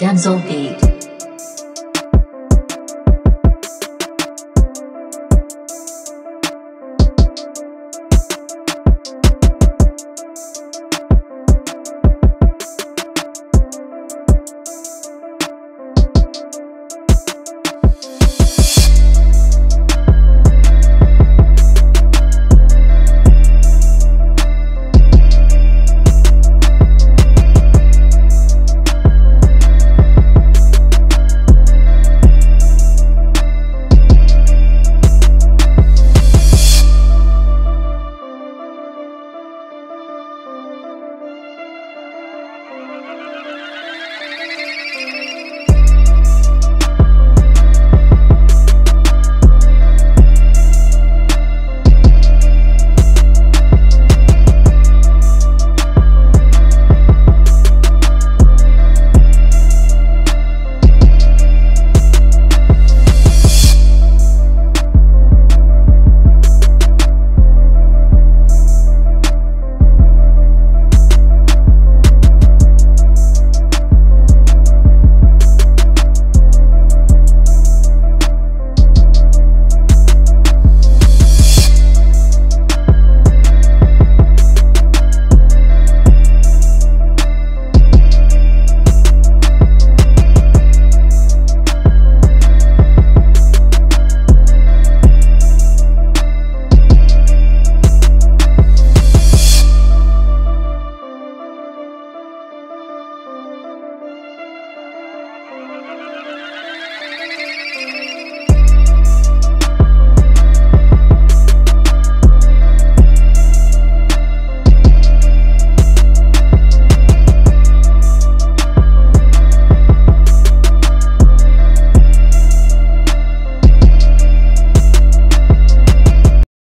Denzel Beat.